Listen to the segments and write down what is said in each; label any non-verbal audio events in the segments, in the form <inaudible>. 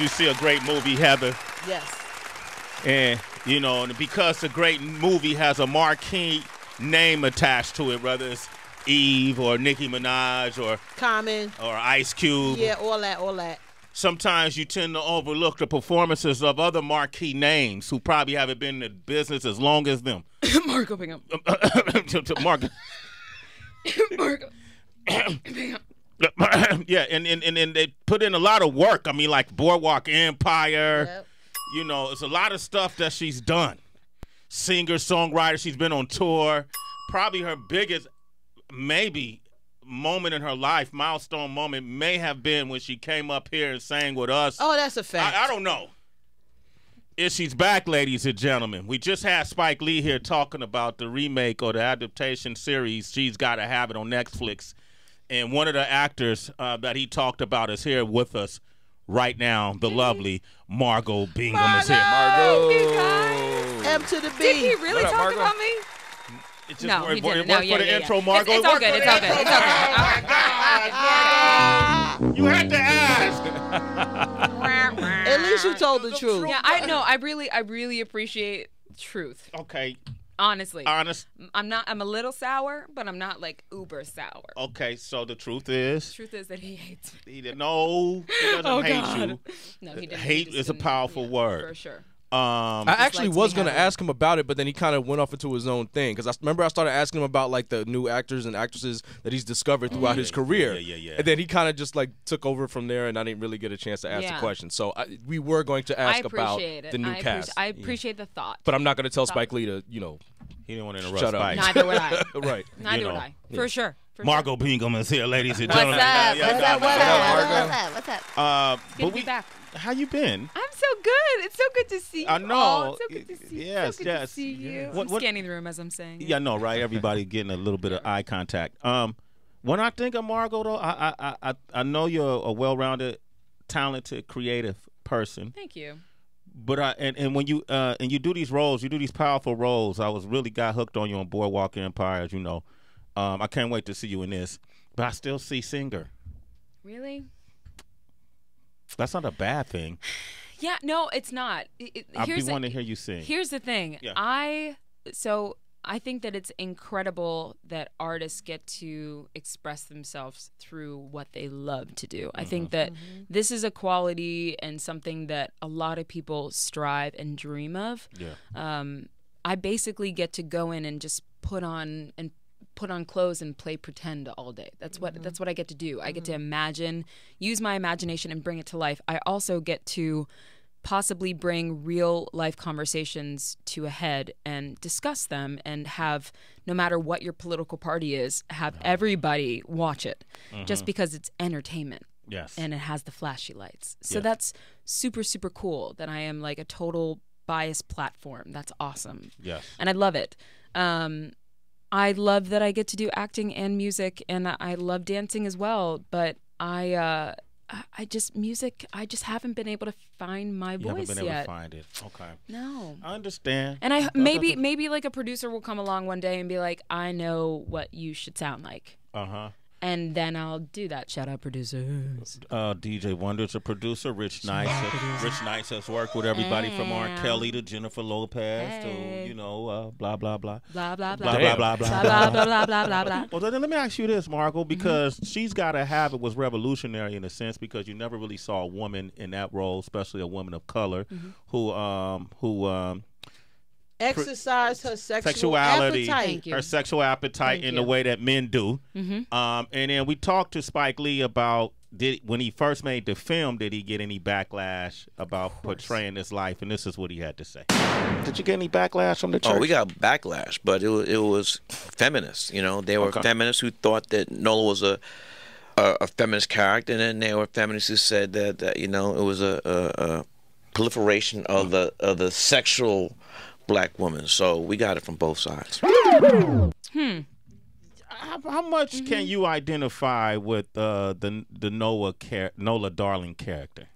you see a great movie, Heather? Yes. And you know, because the great movie has a marquee name attached to it, whether it's Eve or Nicki Minaj or Common. or Ice Cube. Yeah, all that, all that. Sometimes you tend to overlook the performances of other marquee names who probably haven't been in the business as long as them. Margot Bingham. To Margot. Bingham. <coughs> yeah, and, and and and they put in a lot of work. I mean, like Boardwalk Empire. Yep. You know, it's a lot of stuff that she's done. Singer, songwriter. She's been on tour. Probably her biggest, maybe, moment in her life, milestone moment, may have been when she came up here and sang with us. Oh, that's a fact. I, I don't know. If she's back, ladies and gentlemen, we just had Spike Lee here talking about the remake or the adaptation series. She's got to have it on Netflix, and one of the actors uh, that he talked about is here with us right now. The lovely Margot Bingham is here. Margot. You guys. M to the B. Did he really up, talk Margot? about me? It just No, worked, he didn't. it No, worked yeah, for the yeah, intro, yeah. Margot. It's- it's It all worked good, for it's the all good, it's all good. Oh, my God, Margot. You had to ask. <laughs> At least you told the truth. Yeah, I know. I really, I really appreciate truth. Okay, Honestly, honest. I'm not. I'm a little sour, but I'm not like uber sour. Okay, so the truth is, The Truth is that he hates me. he didn't know. He doesn't <laughs> Oh hate God. you. No, he didn't. Hate He is a powerful yeah, word. For sure. Um, I actually was gonna heavily. ask him about it, but then he kind of went off into his own thing. Because I remember I started asking him about like the new actors and actresses that he's discovered throughout his career. yeah, yeah, yeah. And then he kind of just like took over from there, and I didn't really get a chance to ask Yeah. the question. So I, we were going to ask about it. the new I cast. Appreciate, I Yeah. appreciate the thought. But I'm not gonna tell Spike Lee to, you know, he didn't want to interrupt Shut up. Neither would I. <laughs> right. <laughs> Neither know. would I. For sure. For Margot Bingham is here, ladies and gentlemen. What's gentlemen. up? What's up? What's up? no. What's up? What's up? Uh, Good but to be we, back. How you been? I'm so good. It's so good to see you. I know. all. It's so good to see you. Yes, so good yes. to see you. What- I'm what- scanning the room as I'm saying. Yeah, I know, right? Everybody <laughs> getting a little bit of eye contact. Um, when I think of Margot, though, I I I, I- I know you're a well-rounded, talented, creative person. Thank you. But I and, and when you uh and you do these roles, you do these powerful roles. I was really got hooked on you on Boardwalk Empire, as you know. Um, I can't wait to see you in this. But I still see singer. Really? That's not a bad thing. Yeah. No, it's not. It- it- I'd be wanting to hear you sing. Here's the thing. Yeah. I so I think that it's incredible that artists get to express themselves through what they love to do. I Mm-hmm. think that this is a quality and something that a lot of people strive and dream of. yeah. Um, I basically get to go in and just put on and put on clothes and play pretend all day. That's what mm-hmm. that's what I get to do. I get to mm-hmm. imagine, use my imagination and bring it to life. I also get to possibly bring real life conversations to a head and discuss them and have no matter what your political party is, have everybody watch it just mm-hmm. because it's entertainment Yes. and it has the flashy lights. So Yeah. that's super super cool that I am like a total bias platform. That's awesome. yes. And I love it. Um I love that I get to do acting and music and I love dancing as well, but I uh I- just music I just haven't been able to find my You haven't voice been able yet. to find it. Okay. no. I understand. And I maybe maybe like a producer will come along one day and be like, "I know what you should sound like." Uh huh. And then I'll do that. Shout out producers. Uh, DJ Wonder's a producer. Rich Nice. Rich Nice has worked with everybody from R. Kelly to Jennifer Lopez Hey. to you know uh, blah blah blah. Blah blah blah. Blah, blah, blah, blah, blah blah. blah blah blah blah blah. Well, then let me ask you this, Margot, because Mm-hmm. she's got to have it was revolutionary in a sense because you never really saw a woman in that role, especially a woman of color, Mm-hmm. who um who um Exercise her sexual sexuality, appetite. Her sexual appetite Thank in you. the way that men do. Mm-hmm. Um, and then we talked to Spike Lee about did when he first made the film, did he get any backlash about portraying his life? And this is what he had to say. Did you get any backlash from the church? Oh, we got backlash, but it was, it was feminists. You know, they were Okay. feminists who thought that Nola was a, a a feminist character, and then there were feminists who said that, that you know it was a, a, a proliferation of the of the sexual black woman. So we got it from both sides. How, how much Mm-hmm. can you identify with uh, the the Noah char- Nola Darling character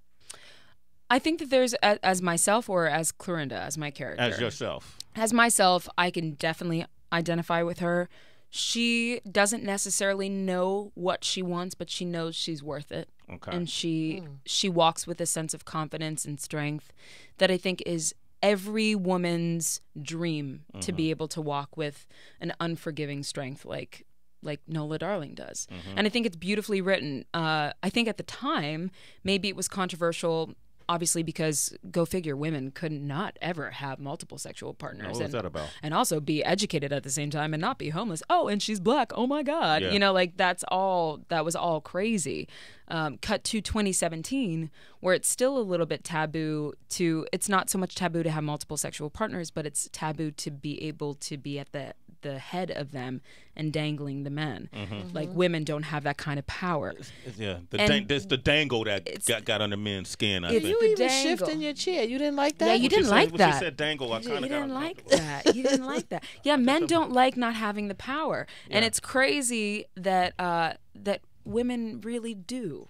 I think that there's a- as myself or as Clorinda as my character. as yourself? as myself, I can definitely identify with her. She doesn't necessarily know what she wants, but she knows she's worth it. Okay. and she she walks with a sense of confidence and strength that I think is every woman's dream to be able to walk with an unforgiving strength like like Nola Darling does. And I think it's beautifully written. Uh, I think at the time maybe it was controversial obviously because go figure women could not ever have multiple sexual partners What was and, that about? and also be educated at the same time and not be homeless oh and she's black oh my god Yeah. you know like that's all that was all crazy um, cut to 2017 where it's still a little bit taboo to it's not so much taboo to have multiple sexual partners but it's taboo to be able to be at the the head of them and dangling the men Mm-hmm. like women don't have that kind of power Yeah, the dang, this the dangle that got got under men's skin. I It's- think. You even dangle. shift in your chair. You didn't like that? Yeah, you When didn't said- like when that. She said dangle. I You, kind of got didn't like that. You didn't like that. <laughs> Yeah, men don't like not having the power, and it's crazy that uh, that women really do.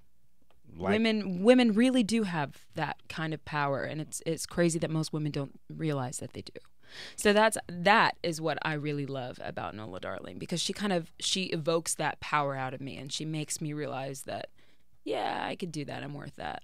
Like- women women really do have that kind of power, and it's it's crazy that most women don't realize that they do. So that's that is what I really love about Nola Darling because she kind of she evokes that power out of me, and she makes me realize that yeah, I could do that. I'm worth that.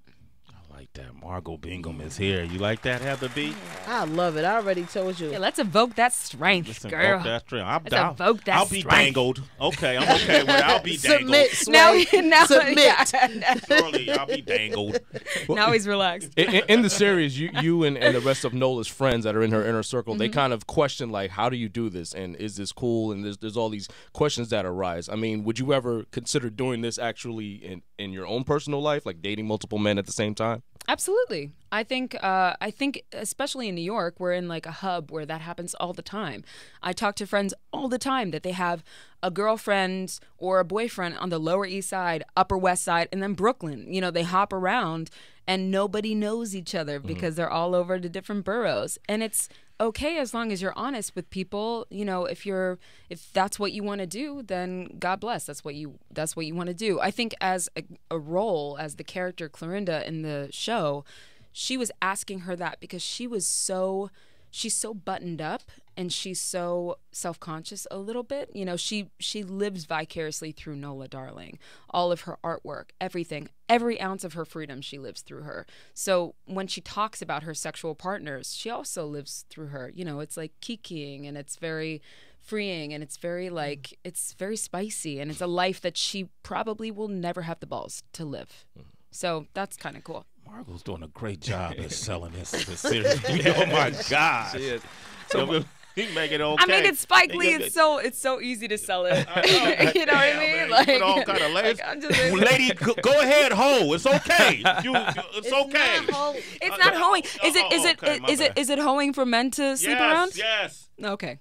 I like that. Margot Bingham is here. You like that, Heather B? I love it. I already told you. Yeah, let's evoke that strength, Listen, girl. evoke that strength. I'll, Let's I'll, evoke that I'll be strength. dangled. Okay, I'm okay with it. I'll be <laughs> dangled. Submit, <laughs> Now, now, Submit. <laughs> yeah. Surely, I'll be dangled. now he's relaxed. in, in- in the series, you you and, and the rest of Nola's friends that are in her inner circle, they Mm-hmm. kind of question like, how do you do this, and is this cool? And there's there's all these questions that arise. I mean, would you ever consider doing this actually in in your own personal life, like dating multiple men at the same time? Absolutely. I think uh, I think especially in New York, we're in like a hub where that happens all the time. I talk to friends all the time that they have a girlfriend or a boyfriend on the Lower East Side, Upper West Side, and then Brooklyn. You know, they hop around and nobody knows each other because they're all over the different boroughs. And it's okay as long as you're honest with people. You know, if you're if that's what you want to do, then God bless. That's what you that's what you want to do. I think as a, a role as the character Clorinda in the show, she was asking her that because she was so she's so buttoned up and she's so self-conscious a little bit you know she she lives vicariously through nola darling all of her artwork everything every ounce of her freedom she lives through her. So when she talks about her sexual partners she also lives through her you know it's like kikiing and it's very freeing and it's very mm. like it's very spicy and it's a life that she probably will never have the balls to live. Mm. So that's kind of cool. Margot's doing a great job at <laughs> selling this, this series. <laughs> oh my God! So he make it okay. I mean, it's Spike Lee. It's so it's so easy to sell it. <laughs> You know what I mean? man, Like, put all kind of <laughs> layers. like, just, Lady, go, go ahead, hoe. It's okay. You, it's, okay. Not whole- it's not uh, uh, hoeing. Is it? Uh, is Oh, it? okay, Is it? it hoeing for men to sleep yes, around? Yes. Okay.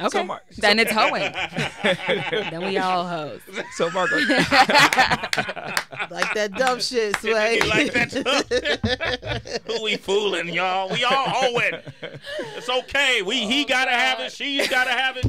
Okay. Mar- then it's hoeing. <laughs> then we all hoes. So Margot, like that dumb shit, Sway. Like that? Who we fooling, y'all? We all hoeing. It's okay. We he oh, gotta have it. She's gotta have it.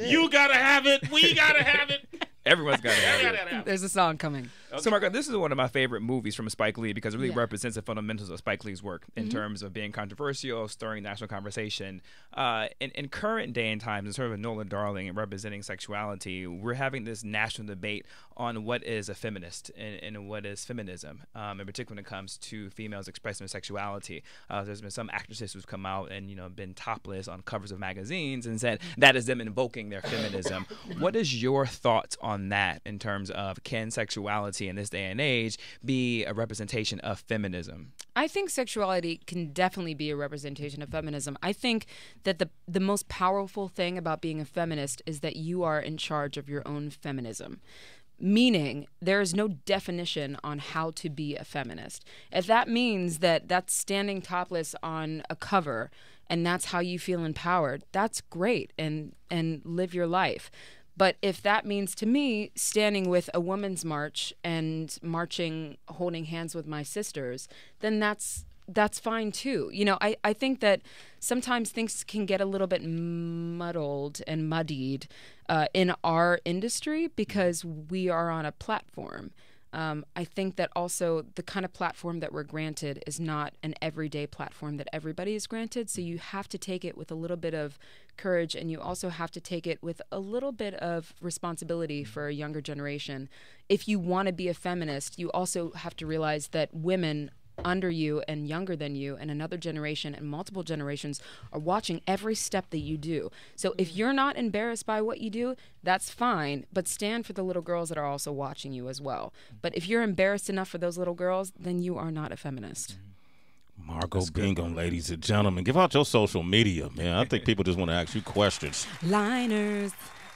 You gotta have it. We gotta have it. everyone's got to have We it. gotta have it. There's a song coming. So, Margot, this is one of my favorite movies from Spike Lee because it really Yeah. represents the fundamentals of Spike Lee's work in terms of being controversial, stirring national conversation. Uh, in, in current day and times, in sort of a Nola Darling and representing sexuality, we're having this national debate on what is a feminist and, and what is feminism, um, in particular when it comes to females expressing their sexuality. Uh, there's been some actresses who've come out and you know been topless on covers of magazines and said that is them invoking their feminism. <laughs> what is your thoughts on that in terms of can sexuality in this day and age be a representation of feminism? I think sexuality can definitely be a representation of feminism. I think that the the most powerful thing about being a feminist is that you are in charge of your own feminism. Meaning, there is no definition on how to be a feminist. If that means that that's standing topless on a cover and that's how you feel empowered, that's great and and live your life. But if that means to me standing with a woman's march and marching, holding hands with my sisters, then that's that's fine too. You know, I, I think that sometimes things can get a little bit muddled and muddied uh, in our industry because we are on a platform. Um, I think that also the kind of platform that we're granted is not an everyday platform that everybody is granted. So you have to take it with a little bit of courage, and you also have to take it with a little bit of responsibility for a younger generation. If you want to be a feminist, you also have to realize that women under you and younger than you and another generation and multiple generations are watching every step that you do. So if mm-hmm. you're not embarrassed by what you do, that's fine, but stand for the little girls that are also watching you as well. Mm-hmm. But if you're embarrassed enough for those little girls, then you are not a feminist. Mm-hmm. Margot Bingham, ladies and gentlemen. Give out your social media, man. I think <laughs> people just want to ask you questions. Liners,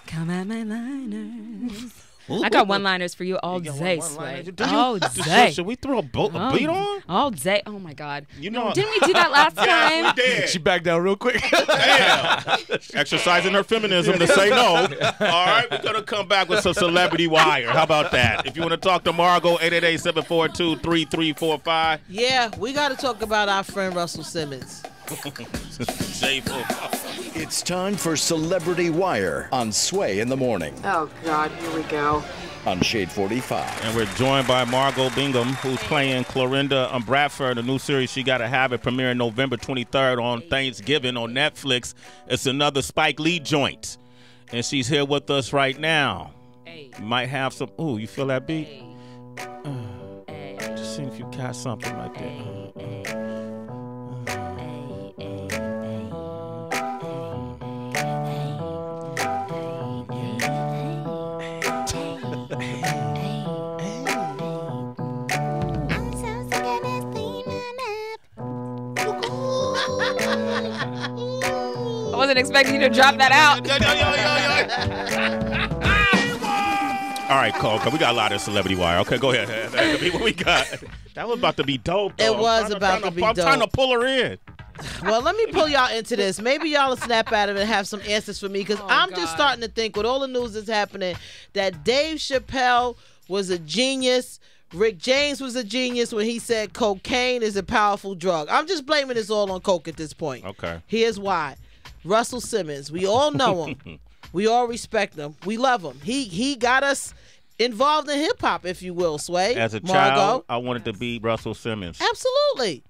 come at my liners. I got one liners for you all You day, one- one Sway. you? All <laughs> Should- day. Should we throw a, bo- a Oh, beat on? All day. Oh my God. You know- didn't we do that <laughs> last time? We did. She backed down real quick. Damn. <laughs> Exercising her feminism to say no. All right, we're going to come back with some celebrity wire. How about that? If you want to talk to Margot, 888-742-3345. Yeah, we got to talk about our friend Russell Simmons. <laughs> Shameful. It's time for Celebrity Wire on Sway in the Morning Oh God, here we go. on Shade 45. And we're joined by Margot Bingham, who's playing Clorinda um, Bradford, a new series she got to have it premiering November 23rd on Thanksgiving on Netflix. It's another Spike Lee joint. And she's here with us right now. Hey, You might have some. Ooh, you feel that beat? hey, Uh, <sighs> hey, Just see if you got something like that. hey, Uh, expecting you to drop that out. All right, Cole. 'cause We got a lot of celebrity wire. Okay, go ahead. <laughs> What we got? That was about to be dope. though. It was about trying to be dope. I'm trying to pull her in. Well, let me pull y'all into this. Maybe y'all will snap out of it and have some answers for me because Oh, I'm God. just starting to think with all the news that's happening that Dave Chappelle was a genius. Rick James was a genius when he said cocaine is a powerful drug. I'm just blaming this all on coke at this point. Okay. Here's why. Russell Simmons, we all know him. <laughs> we all respect him. We love him. He he got us involved in hip hop, if you will, Sway. As a Margot. child, I wanted to be Russell Simmons. Absolutely.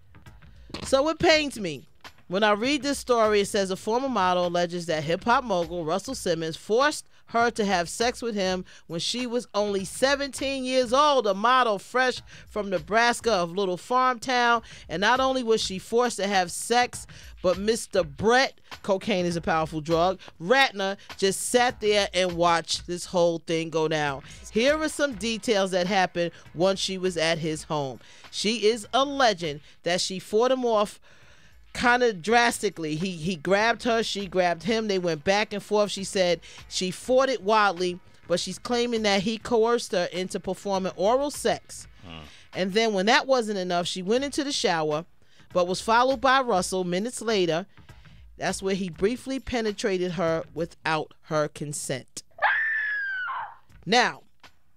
So it pains me. When I read this story, it says a former model alleges that hip hop mogul Russell Simmons forced her to have sex with him when she was only 17 years old, a model fresh from Nebraska of little farm town. And not only was she forced to have sex, but Mr. Brett, cocaine is a powerful drug, Ratner just sat there and watched this whole thing go down. Here are some details that happened once she was at his home. She is a legend that she fought him off kind of drastically. He he grabbed her, she grabbed him. They went back and forth. She said she fought it wildly, but she's claiming that he coerced her into performing oral sex. And then when that wasn't enough, she went into the shower, but was followed by Russell minutes later. That's where he briefly penetrated her without her consent. Now,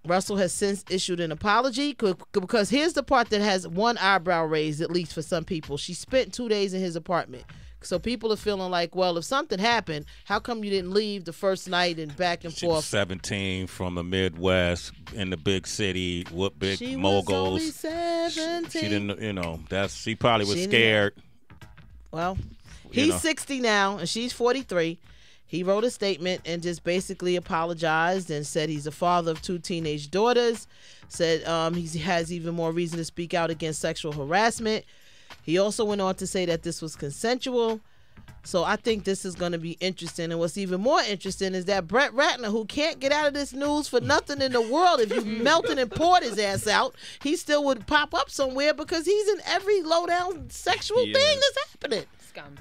Russell has since issued an apology because here's the part that has one eyebrow raised, at least for some people. She spent two days in his apartment. So people are feeling like, well, if something happened, how come you didn't leave the first night and back and She was forth? 17 from the Midwest in the big city what big She was moguls. only 17. She didn't, you know, that's she probably was She scared. Well, You he's know. 60 now and she's 43. He wrote a statement and just basically apologized and said he's a father of two teenage daughters. Said um, he has even more reason to speak out against sexual harassment. He also went on to say that this was consensual. So I think this is going to be interesting. And what's even more interesting is that Brett Ratner, who can't get out of this news for nothing in the world, if you <laughs> melted and poured his ass out, he still would pop up somewhere because he's in every low down sexual He thing is. that's happening. Scum.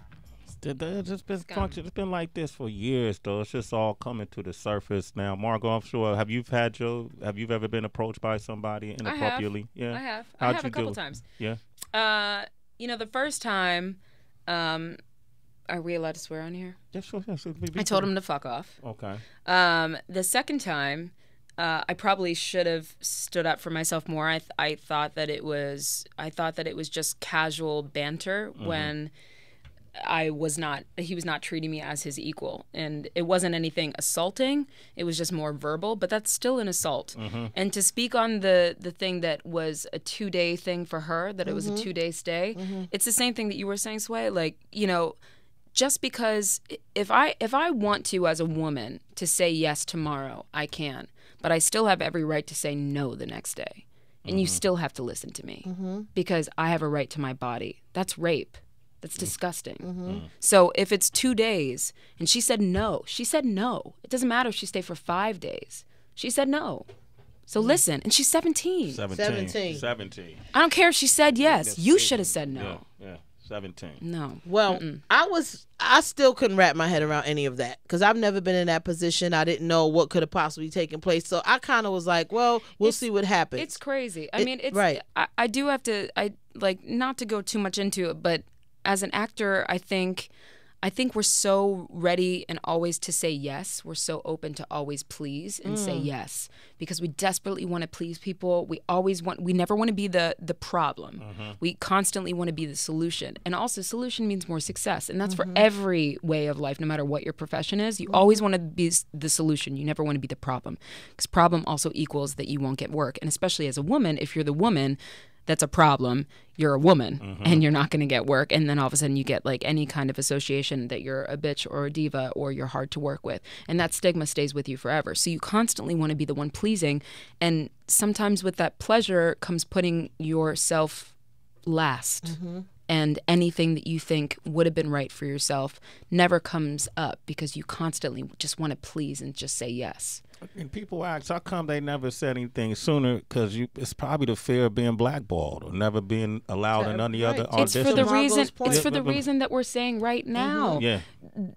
It- It's just been function. It's been like this for years, though. It's just all coming to the surface now. Margot, I'm sure. Have you had your? Have you ever been approached by somebody I inappropriately? Yeah, I have. How'd I have a couple do? times. Yeah. Uh, you know, the first time, um, are we allowed to swear on here? Yeah, sure. Yeah, sure. I told him to fuck off. Okay. Um, the second time, uh, I probably should have stood up for myself more. I th- I thought that it was I thought that it was just casual banter when I was not he was not treating me as his equal. And it wasn't anything assaulting. It was just more verbal but that's still an assault. Mm-hmm. And to speak on the the thing that was a 2 day thing for her that it was a mm-hmm. 2 day stay mm-hmm. it's the same thing that you were saying Sway. Like you know just because if I if I want to as a woman to say yes tomorrow, I can, but I still have every right to say no the next day. And you still have to listen to me because I have a right to my body. That's rape. That's disgusting. Mm-hmm. Mm. So if it's 2 days and she said no, she said no. It doesn't matter if she stayed for 5 days. She said no. So mm. listen, and she's 17. 17. 17. 17. I don't care if she said yes. You should have said no. Yeah, yeah. 17. No. Well, I was I still couldn't wrap my head around any of that because I've never been in that position. I didn't know what could have possibly taken place. So I kind of was like, well, we'll It's- see what happens. It's crazy. I It- mean, it's right. I, I do have to. I like not to go too much into it, but as an actor, I think, I think we're so ready and always to say yes. We're so open to always please and say Mm. yes because we desperately want to please people. We always want. We never want to be the the problem. Mm-hmm. We constantly want to be the solution. And also, solution means more success, and that's Mm-hmm. for every way of life, no matter what your profession is. You always want to be the solution. You never want to be the problem, because problem also equals that you won't get work. And especially as a woman, if you're the woman that's a problem, you're a woman mm-hmm. and you're not going to get work. And then all of a sudden you get like any kind of association that you're a bitch or a diva or you're hard to work with. And that stigma stays with you forever. So you constantly want to be the one pleasing. And sometimes with that pleasure comes putting yourself last. Mm-hmm. And anything that you think would have been right for yourself never comes up because you constantly just want to please and just say yes. And people ask, how come they never said anything sooner? Because it's probably the fear of being blackballed or never being allowed in any other right. It's audition. for the reason. It's for the reason that we're saying right mm-hmm. now. yeah.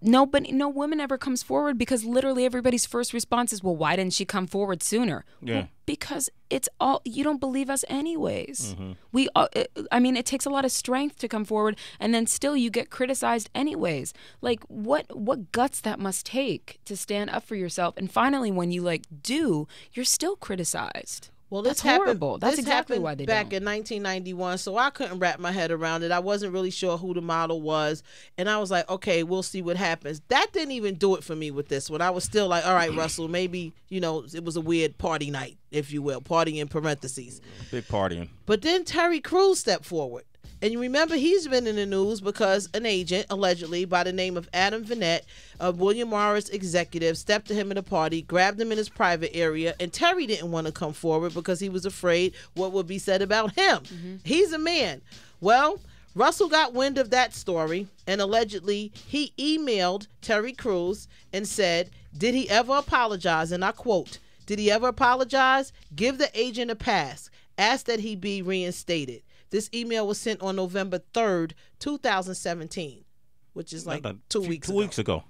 Nobody, no woman ever comes forward because literally everybody's first response is, "Well, why didn't she come forward sooner?" Yeah. Well, because it's all you don't believe us anyways. Mm-hmm. We, all, I mean, it takes a lot of strength to come forward, and then still you get criticized anyways. Like what what guts that must take to stand up for yourself, and finally, when you like do, you're still criticized. Well, this That's happened, horrible. That's this exactly why they back don't. in 1991, so I couldn't wrap my head around it. I wasn't really sure who the model was, and I was like, okay, we'll see what happens. That didn't even do it for me with this one. I was still like, all right, Russell, maybe you know it was a weird party night, if you will, party in parentheses. Big partying. But then Terry Crews stepped forward. And you remember he's been in the news because an agent, allegedly by the name of Adam Venit, a William Morris executive, stepped to him at a party, grabbed him in his private area, and Terry didn't want to come forward because he was afraid what would be said about him. Mm-hmm. He's a man. Well, Russell got wind of that story, and allegedly he emailed Terry Crews and said, Did he ever apologize? And I quote, Did he ever apologize? Give the agent a pass. Ask that he be reinstated. This email was sent on November 3rd, 2017, which is like Not a two few- weeks Two ago. weeks ago.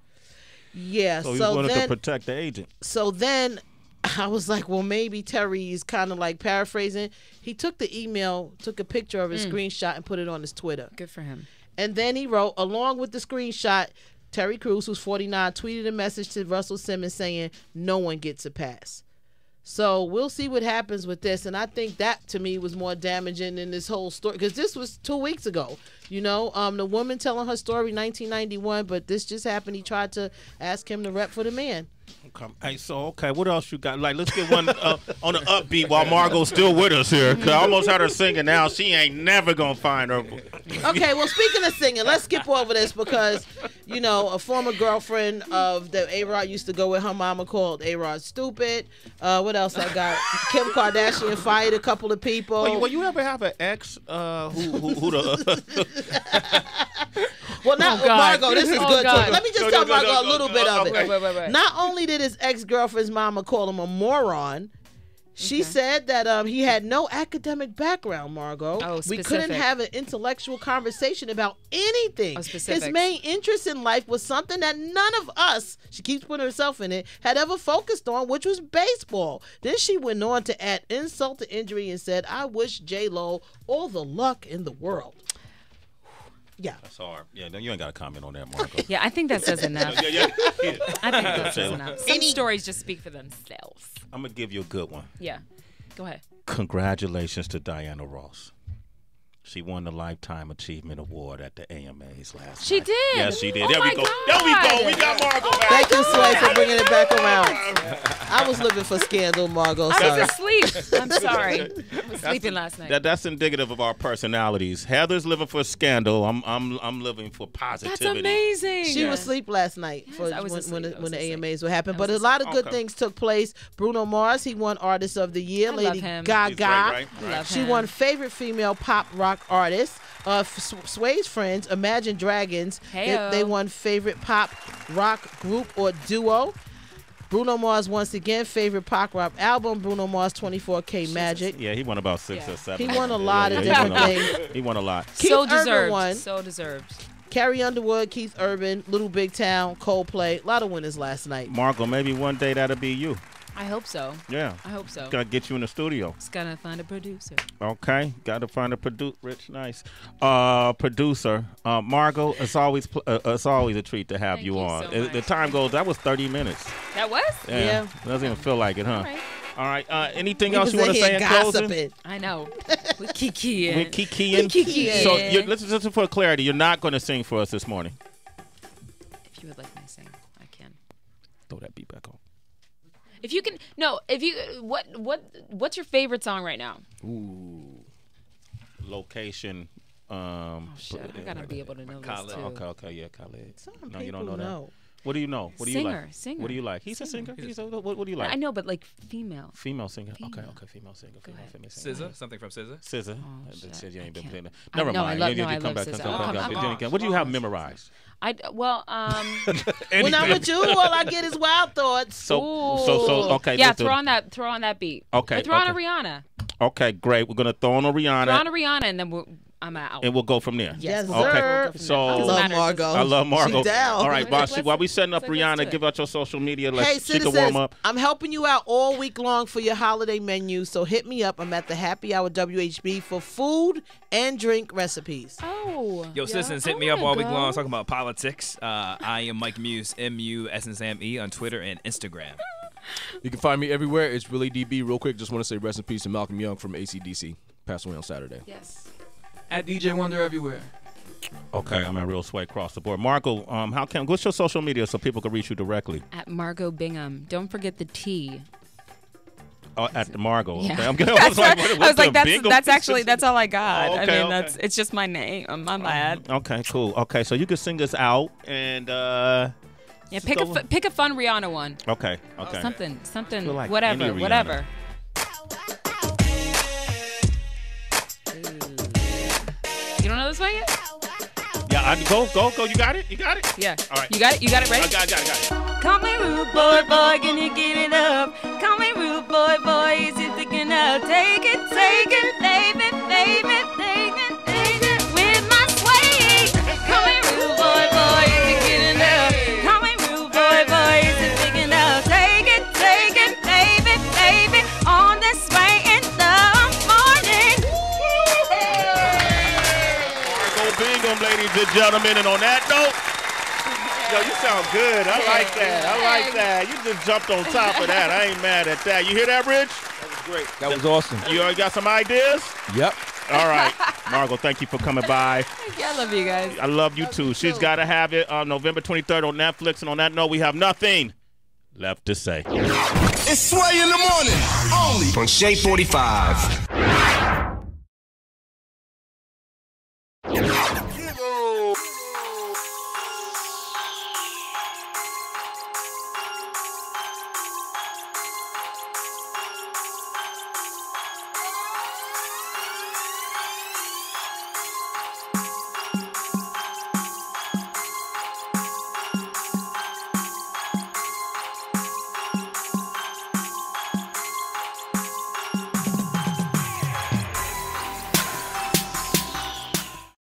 Yeah, So, so, he wanted then to protect the agent. so then <laughs> I was like, well, maybe Terry's kind of like paraphrasing. He took the email, took a picture of his mm. screenshot, and put it on his Twitter. Good for him. And then he wrote, along with the screenshot, Terry Crews, who's 49, tweeted a message to Russell Simmons saying, no one gets a pass. So we'll see what happens with this. And I think that to me was more damaging than this whole story because this was two weeks ago. You know, um, the woman telling her story 1991, but this just happened. He tried to ask him to rep for the man. Okay. Hey, so okay, what else you got? Like, let's get one uh, on the upbeat while Margot's still with us here. Cause I almost had her singing. Now she ain't never gonna find her. Okay, well, speaking of singing, let's skip over this because, you know, a former girlfriend of the A Rod used to go with her mama called A Rod stupid. Uh, what else I got? Kim Kardashian fired a couple of people. Well, you, well, you ever have an ex uh, who who, who the <laughs> Well, not Oh, Margot. This is Oh, good. God. too. Let me just No, tell no, no, Margot no, a little no, bit no, of it. Wait, wait, wait. Not only did his ex girlfriend's mama call him a moron, she said that um, he had no academic background, Margot. Oh, we couldn't have an intellectual conversation about anything. Oh, his main interest in life was something that none of us, she keeps putting herself in it, had ever focused on, which was baseball. Then she went on to add insult to injury and said, I wish J Lo all the luck in the world. Yeah. That's hard. Yeah, no, you ain't got to comment on that, Margot. Yeah, I think that says <laughs> enough. yeah, yeah, yeah. <laughs> I think that says Shayla. enough. Some stories just speak for themselves. I'm gonna give you a good one. Yeah. Go ahead. Congratulations to Diana Ross. She won the Lifetime Achievement Award at the AMAs last She night. She did? Yes, she did. Oh there we my go. There we go. We got Margot back. Thank you, Sway, for bringing it back around. I was living for scandal, Margot. I was asleep. I'm <laughs> sorry. I was sleeping last night. That, that's indicative of our personalities. Heather's living for scandal. I'm I'm I'm living for positivity. That's amazing. She was asleep last night for when, when, the, when the. AMAs were happen. I But a lot of good Okay. things took place. Bruno Mars, he won Artist of the Year. I Lady love him. Gaga, He's great, right? I love she him. won Favorite Female Pop Rock Artist. Uh, Sway's friends, Imagine Dragons, they, they won Favorite Pop Rock Group or Duo. Bruno Mars once again favorite pop rock album. Bruno Mars 24K Magic. Yeah, he won about six Yeah. or seven. He won a lot yeah, of he won different a lot. things. He won a lot. Keith so Urban deserved. won. So deserved. Carrie Underwood, Keith Urban, Little Big Town, Coldplay. A lot of winners last night. Margot, maybe one day that'll be you. I hope so. Yeah. I hope so. Gotta get you in the studio. Just gotta find a producer. Okay, got to find a producer. Rich, nice. Uh, producer, uh, Margot. It's always pl- uh, it's always a treat to have Thank you you on. so It- the time goes. That was thirty minutes. That was? Yeah, Yeah. doesn't even feel like it, huh? All right. All right. Uh, anything We else you want to say here in closing? gossiping. I know. With Kiki. With and- Kiki and With Kiki in. So Yeah. you listen, listen for clarity. You're not going to sing for us this morning. If you can, no. If you, what, what, what's your favorite song right now? Ooh. Location. Um, Oh, Shit, I gotta be able to know this too. Okay, okay, yeah, Khalid. Some no, you don't people know that. Know. What do you know? What do you Singer, like? singer, What do you like? He's a singer. He's a, what, what do you like? I know, but like female. Female singer. Okay, Female. okay, female singer. Female, female singer. SZA, something from SZA. Scissor. Oh, shit, said you ain't been playing that. I Never know, I mind. love- You- you I come love back, SZA. come I'll back, come- come I'm back. You on. didn't- What do you have memorized? I well, um, <laughs> When I'm with you, all I get is wild thoughts. So, so, so, okay. yeah, throw on that, throw on that beat. Okay, throw on a okay. Rihanna. Okay, great. We're gonna throw on a Rihanna, Throw on a Rihanna, and then we'll, I'm out. and we'll go from there. Yes, we'll Okay. sir. we'll go from So- I love matter, Margot. I love Margot. Down. All right, while, she, while we setting up let's- let's Rihanna, give out your social media. Let's Hey, she can citizens, warm up. I'm helping you out all week long for your holiday menu. So hit me up. I'm at the Happy Hour WHB for food and drink recipes. Oh, Yo, yeah. citizens, hit me up wanna all week long talking about politics. Uh, I am Mike Muse, M U S S M E on Twitter and Instagram. You can find me everywhere. It's really DB. Real quick, just want to say rest in peace to Malcolm Young from ACDC. Passed away on Saturday. Yes. At DJ Wonder everywhere. Okay, I'm at Real Sway across the board. Margot, um, how can what's your social media so people can reach you directly? At Margot Bingham. Don't forget the T. Oh, at the Margot. Okay, Yeah. I'm <laughs> good. I was like, what- what, I was like, that's bingo? that's actually that's all I got. Oh, I mean, okay. that's it's just my name. Um, My bad. Okay, cool. Okay, so you can sing us out and uh Yeah, pick a so- pick a fun Rihanna one. okay, okay. Something, something, like whatever, whatever. Don't know this one yet? Yeah, I, go, go, go. You got it? You got it? Yeah. All right. You got it. You got it. I Ready? got it, got it, got it. Call me rude boy, boy, can you get it up? Call me rude boy, boy, is it thick enough? Take it, take it, baby, baby, ladies and gentlemen. And on that note, yo, you sound good. I like that. I like that. You just jumped on top of that. I ain't mad at that. You hear that, Rich? That was great. That was awesome. You already got some ideas? Yep. All right. Margot, thank you for coming by. Yeah, I love you guys. I love you too. She's got to have it on November 23rd on Netflix. And on that note, we have nothing left to say. It's Sway in the morning, only on Shade 45.